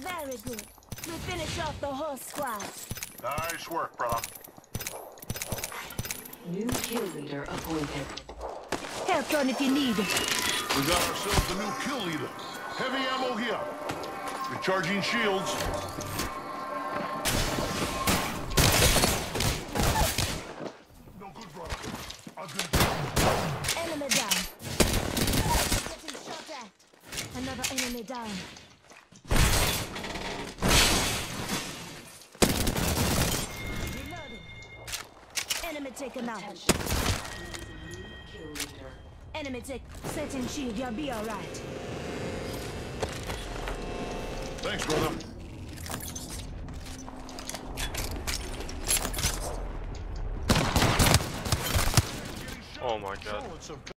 Very good. We finish off the whole squad. Nice work, brother. New kill leader appointed. Help run if you need it. We got ourselves a new kill leader. Heavy ammo here. Recharging shields. No good, brother. I've been Enemy down. Getting shot at. Another enemy down. Enemy taken out. Attention. New kill leader. Enemy take. Setting shield. You'll be alright. Thanks, brother. Oh my god. Oh, it's a